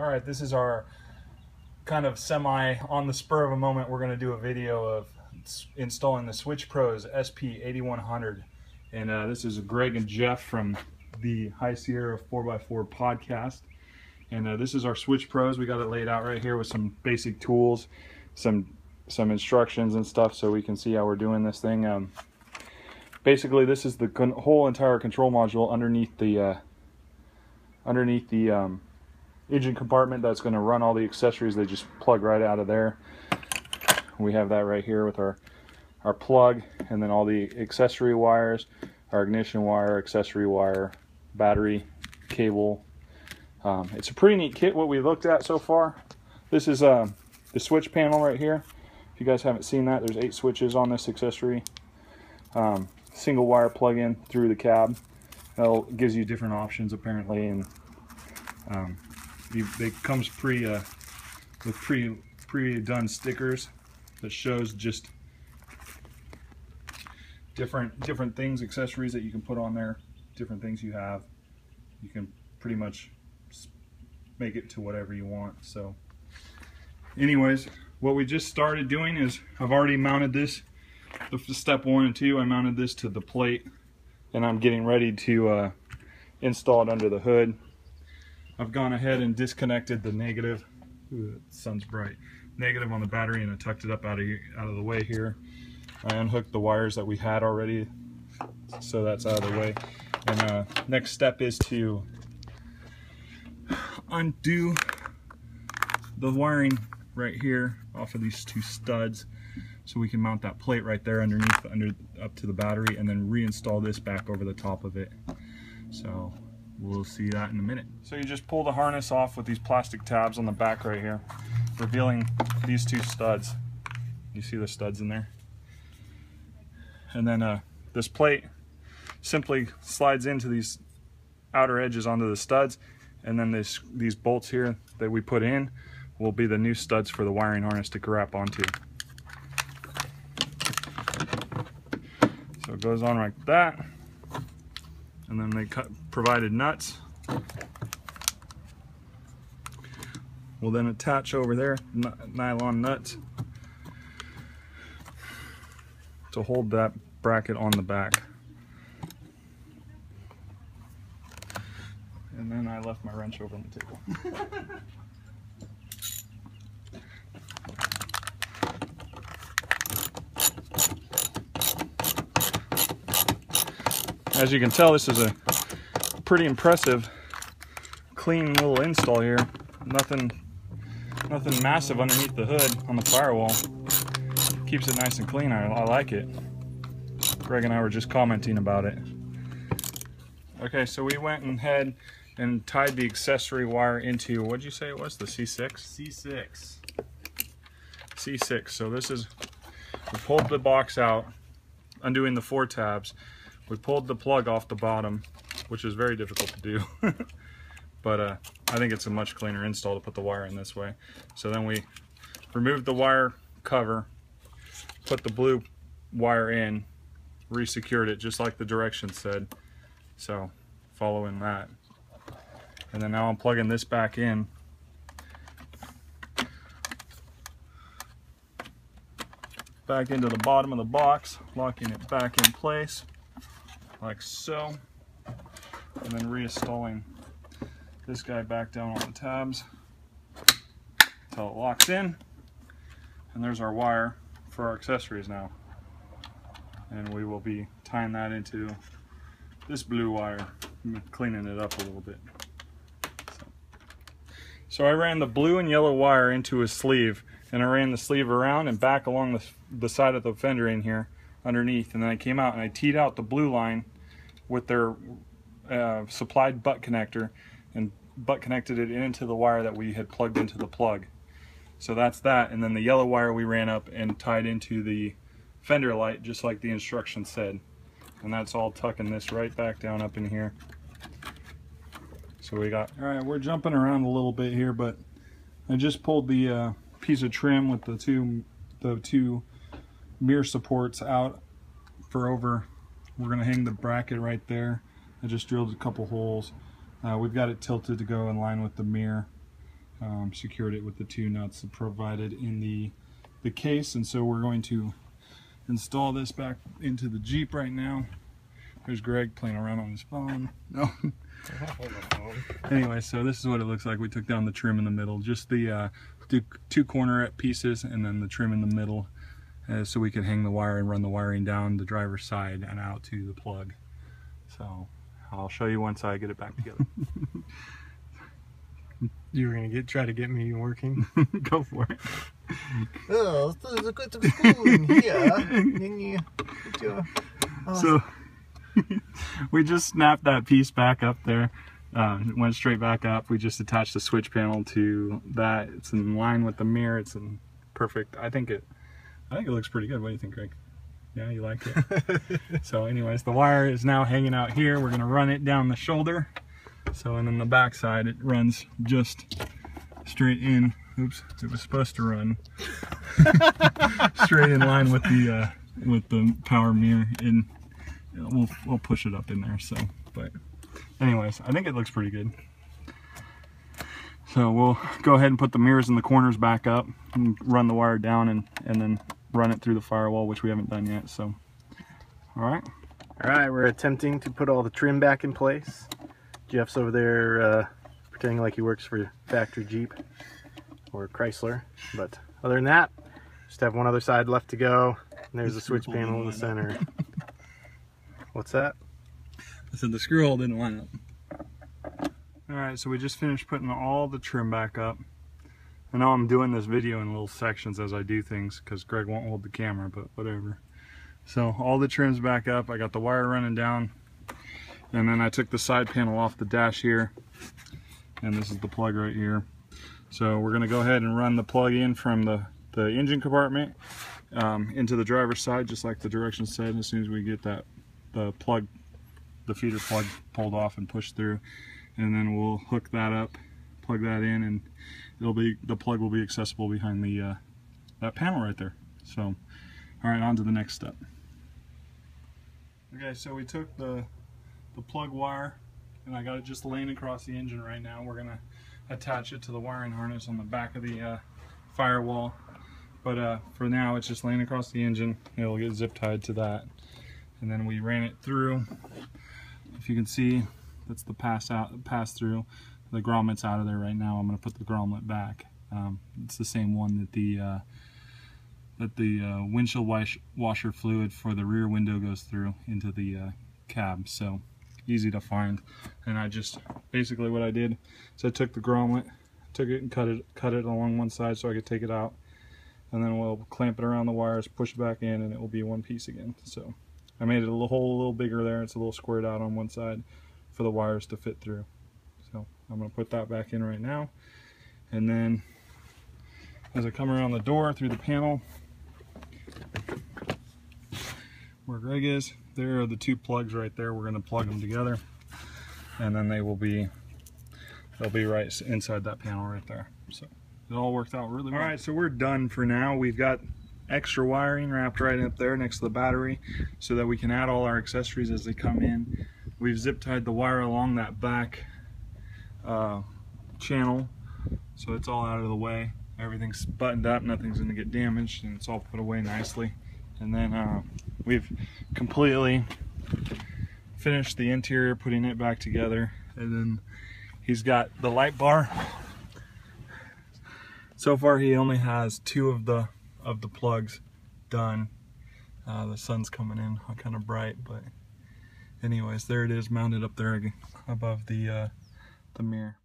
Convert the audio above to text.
All right, this is our kind of semi on the spur of a moment. We're going to do a video of installing the Switch Pros SP8100. And uh, this is Greg and Jeff from the High Sierra 4x4 podcast. And uh, this is our Switch Pros. We got it laid out right here with some basic tools, some some instructions and stuff so we can see how we're doing this thing. Um, basically, this is the whole entire control module underneath the uh, underneath the um, engine compartment that's going to run all the accessories. They just plug right out of there. We have that right here with our our plug and then all the accessory wires, our ignition wire, accessory wire, battery, cable. Um, it's a pretty neat kit what we looked at so far. This is uh, the switch panel right here. If you guys haven't seen that, there's eight switches on this accessory. Um, single wire plug-in through the cab. That gives you different options apparently and um, it comes pre uh, with pre pre-done stickers that shows just different different things, accessories that you can put on there, different things you have. You can pretty much make it to whatever you want. So anyways, what we just started doing is I've already mounted this, the step one and two, I mounted this to the plate and I'm getting ready to uh, install it under the hood. I've gone ahead and disconnected the negative. Ooh, the sun's bright. Negative on the battery and I tucked it up out of, out of the way here. I unhooked the wires that we had already, so that's out of the way. And uh, next step is to undo the wiring right here off of these two studs so we can mount that plate right there underneath under up to the battery and then reinstall this back over the top of it so We'll see that in a minute. So you just pull the harness off with these plastic tabs on the back right here, revealing these two studs. You see the studs in there? And then uh, this plate simply slides into these outer edges onto the studs, and then this, these bolts here that we put in will be the new studs for the wiring harness to grab onto. So it goes on like that and then they cut provided nuts. We'll then attach over there nylon nuts to hold that bracket on the back. And then I left my wrench over on the table As you can tell, this is a pretty impressive, clean little install here. Nothing, nothing massive underneath the hood on the firewall. Keeps it nice and clean. I, I like it. Greg and I were just commenting about it. Okay, so we went ahead and tied the accessory wire into, what'd you say it was, the C6? C6. C6, so this is, we pulled the box out, undoing the four tabs, we pulled the plug off the bottom, which is very difficult to do. but uh, I think it's a much cleaner install to put the wire in this way. So then we removed the wire cover, put the blue wire in, resecured it just like the directions said. So following that. And then now I'm plugging this back in. Back into the bottom of the box, locking it back in place like so. And then reinstalling this guy back down on the tabs until it locks in. And there's our wire for our accessories now. And we will be tying that into this blue wire, cleaning it up a little bit. So, so I ran the blue and yellow wire into a sleeve and I ran the sleeve around and back along the, the side of the fender in here underneath and then I came out and I teed out the blue line with their uh, supplied butt connector and butt connected it into the wire that we had plugged into the plug. So that's that and then the yellow wire we ran up and tied into the fender light just like the instructions said. And that's all tucking this right back down up in here. So we got, all right, we're jumping around a little bit here, but I just pulled the uh, piece of trim with the two, the two mirror supports out for over. We're going to hang the bracket right there. I just drilled a couple holes. Uh, we've got it tilted to go in line with the mirror. Um, secured it with the two nuts provided in the the case. And so we're going to install this back into the Jeep right now. There's Greg playing around on his phone. No. Anyway so this is what it looks like. We took down the trim in the middle. Just the uh, two, two corner pieces and then the trim in the middle uh, so we could hang the wire and run the wiring down the driver's side and out to the plug. So I'll show you once I get it back together. You were gonna get try to get me working. go for it. Oh, there's a good school in here. You, you- so we just snapped that piece back up there. Uh, it went straight back up. We just attached the switch panel to that. It's in line with the mirror. It's in perfect I think it I think it looks pretty good. What do you think Greg? Yeah you like it? So anyways the wire is now hanging out here. We're gonna run it down the shoulder. So and then the back side it runs just straight in. Oops it was supposed to run. Straight in line with the uh, with the power mirror. And we'll we'll push it up in there so. But anyways I think it looks pretty good. So we'll go ahead and put the mirrors in the corners back up and run the wire down and and then run it through the firewall which we haven't done yet so all right All right, we're attempting to put all the trim back in place. Jeff's over there uh, pretending like he works for factory Jeep or Chrysler. But other than that, just have one other side left to go. And there's the switch panel in the center. What's that? I said the screw hole didn't line up. Alright, so we just finished putting all the trim back up. I know I'm doing this video in little sections as I do things because Greg won't hold the camera, but whatever. So all the trim's back up. I got the wire running down. And then I took the side panel off the dash here. And this is the plug right here. So we're going to go ahead and run the plug in from the, the engine compartment um, into the driver's side, just like the directions said. As soon as we get that the plug the feeder plug pulled off and pushed through and then we'll hook that up plug that in and it'll be the plug will be accessible behind the uh, that panel right there. So all right on to the next step. Okay so we took the the plug wire and I got it just laying across the engine right now. We're gonna attach it to the wiring harness on the back of the uh, firewall. But uh, for now it's just laying across the engine. It'll get zip tied to that. And then we ran it through. If you can see that's the pass out pass through the grommet's out of there right now. I'm going to put the grommet back. Um, it's the same one that the uh, that the uh, windshield wash washer fluid for the rear window goes through into the uh, cab. So easy to find. And I just basically what I did is I took the grommet took it and cut it cut it along one side so I could take it out. And then we'll clamp it around the wires push it back in and it will be one piece again. So I made it a hole a little bigger there. It's a little squared out on one side for the wires to fit through. So I'm going to put that back in right now. And then as I come around the door through the panel, where Greg is, there are the two plugs right there. We're going to plug them together. And then they will be, they'll be right inside that panel right there. So it all worked out really well. All right, so we're done for now. We've got extra wiring wrapped right up there next to the battery so that we can add all our accessories as they come in. We've zip tied the wire along that back uh, channel so it's all out of the way. Everything's buttoned up, nothing's going to get damaged, and it's all put away nicely. And then uh, we've completely finished the interior, putting it back together. And then he's got the light bar. So far he only has two of the of the plugs done. Uh, the sun's coming in kind of bright, but anyways, there it is mounted up there above the uh, the mirror.